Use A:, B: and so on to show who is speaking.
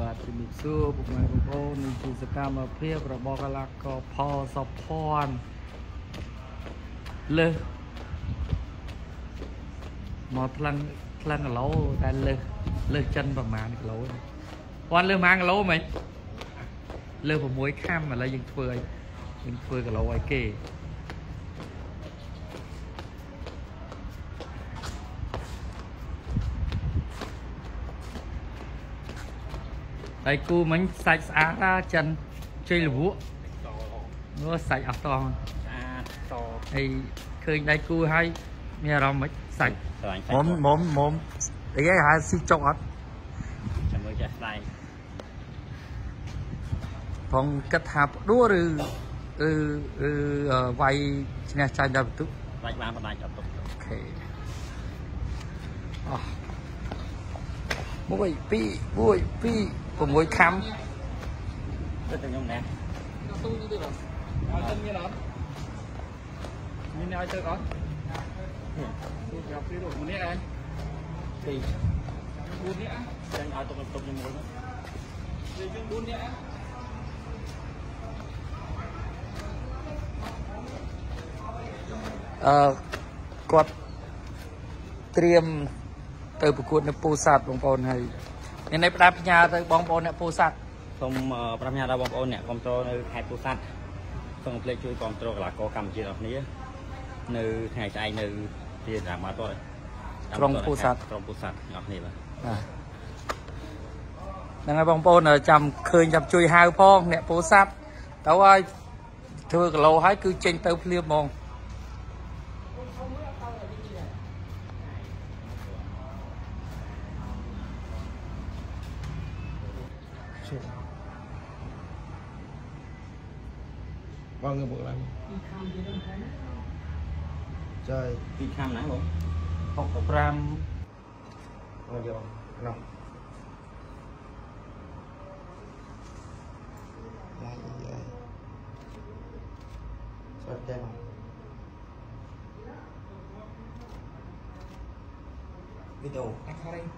A: បាទជំរាបសួរពុកម៉ែបងប្អូននេះជាសកម្មភាពរបស់កីឡាករផលសុភ័ណ្ឌលើសមកថ្លឹងថ្លឹងគីឡូតែលើសលើសចិនប្រហែលគីឡូគាត់លើសប្រហែលគីឡូមិញលើស6ខាំឥឡូវយើងធ្វើឲ្យយើងធ្វើគីឡូឲ្យគេ ដៃគូមិញសាច់ស្អាតណាចិនជ័យលវក់មើលសាច់អស់តង
B: ស្អាតត
A: ហើយឃើញដៃគូហើយមានអារម្មណ៍មិនសាច់
B: ស្រឡាញ់សាច់
A: មុំមុំមុំអីគេហៅស៊ីចុកអត់
B: ចាំមើលចាស់ស្ដាយ
A: ផងគិតថាផ្ដួលឬឬឬអឺវាយឈ្នះចាញ់ដល់បន្ទុក
B: ស្ដាយបានបណ្ដាច់អត់ទុក
A: អូខេអ ស់មួយពីរមួយពីរ6ខាំ
B: ទៅទៅខ្ញុំណែ
A: ទូនេះទេបងឲ្យទៅមានអត់មានឲ្យទៅអត់ទូប្រាប់ពីរូបម្នាក់ឯង
B: ពី
A: 4នាក់
B: ចាញ់ឲ្យទុកទុកខ្ញុំមួយ
A: យើង4នាក់អឺគាត់ត្រៀម ទៅប្រកួតនៅពូសាទបងប្អូនហើយមានន័យផ្ដាប់ផ្ញើទៅបងប្អូនអ្នកពូសាទ
B: សូមប្រាប់ញ៉ាដល់បងប្អូនអ្នកគ្រប់គ្រងនៅខេត្តពោធិ៍សាត់សូមកុំភ្លេចជួយគ្រប់គ្រងកីឡាករកម្ពុជារបស់គ្នានៅថ្ងៃស្អែកនៅទីរាមាតតក្រុមពោធិ៍សាត់អ្នកគ្នាបាទ
A: ហ្នឹងហើយបងប្អូនចាំឃើញចាំជួយហៅផងអ្នកពោធិ៍សាត់ទៅឲ្យធ្វើគីឡូហើយគឺចេញទៅភ្លាមហ្មង xe
C: bao nhiêu bộ lắm trời.
B: Vị khám nãy không học
A: có
C: gram ngồi giờ nào Hãy subscribe cho kênh video
A: hấp dẫn